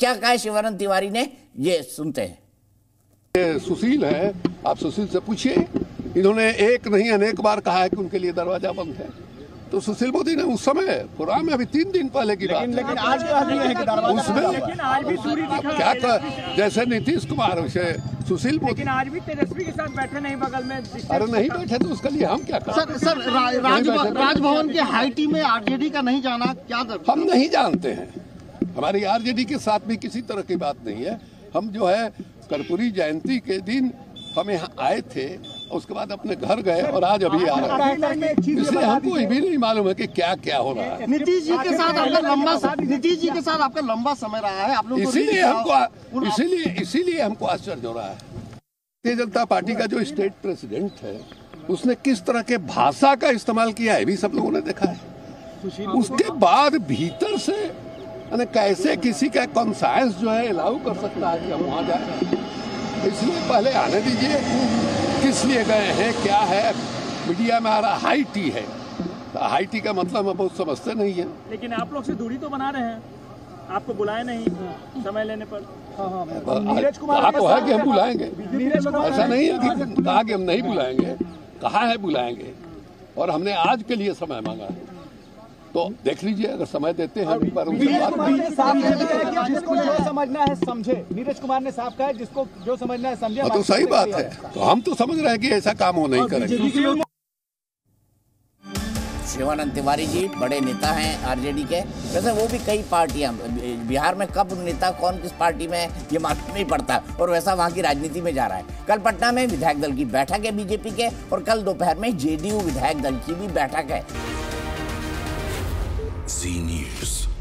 क्या कहा शिवानंद तिवारी ने? ये सुनते हैं। ये सुशील है आप सुशील से पूछिए। इन्होंने एक नहीं अनेक बार कहा है कि उनके लिए दरवाज़ा बंद है। तो सुशील मोदी ने उस समय प्रोग्राम में अभी तीन दिन पहले की बात। लेकिन आज कहा नहीं है कि दरवाज़ा उसमें लेकिन आज भी दूरी दिखा क्या कर, जैसे नीतीश कुमार वैसे सुशील मोदी लेकिन आज भी तेजस्वी के साथ बैठे नहीं बगल में अरे नहीं बैठे तो उसके लिए हम क्या करें? सर सर थे। राजभवन के हाई टी में आरजेडी का नहीं जाना क्या हम नहीं जानते हैं। हमारी आरजेडी के साथ भी किसी तरह की बात नहीं है। हम जो है कर्पूरी जयंती के दिन हम यहाँ आए थे उसके बाद अपने घर गए और आज अभी आ रहे हैं। इसलिए हमको ये भी नहीं मालूम है कि क्या क्या हो रहा है। नीतीश जी के साथ आपका लंबा नीतीश जी के साथ आपका लंबा समय रहा है। आप लोग इसीलिए हमको इसीलिए इसीलिए हमको आश्चर्य हो रहा है। भारतीय जनता पार्टी का जो स्टेट प्रेसिडेंट है उसने किस तरह के भाषा का इस्तेमाल किया है भी सब लोगों ने देखा है। उसके बाद भीतर से यानी कैसे किसी का कॉन्सायंस जो है अलाउ कर सकता है कि हम वहाँ जाए? इसलिए पहले आने दीजिए किस लिए गए हैं क्या है? मीडिया में आ रहा हाई टी है। तो हाई टी का मतलब हम बहुत समझते नहीं है। लेकिन आप लोग से दूरी तो बना रहे हैं। आपको बुलाए नहीं समय लेने पर। नीरज कुमार कहा तो है कि हम बुलाएँगे। ऐसा नहीं है कि कहा कि हम नहीं बुलाएँगे कहा है बुलाएँगे। और हमने आज के लिए समय मांगा है। तो देख लीजिए अगर समय देते हैं कह दिया जिसको जो समझना है समझे। नीरज कुमार ने साफ़ कहा है जिसको जो समझना है समझे। हाँ, तो सही बात है। तो हम तो समझ रहे हैं कि ऐसा काम वो नहीं करेंगे। शिवानंद तिवारी जी बड़े नेता हैं आरजेडी के। वैसे वो भी कई पार्टियाँ बिहार में कब नेता कौन किस पार्टी में है ये मालूम नहीं पड़ता। और वैसा वहाँ की राजनीति में जा रहा है। कल पटना में विधायक दल की बैठक है बीजेपी के और कल दोपहर में जेडीयू विधायक दल की भी बैठक है। News.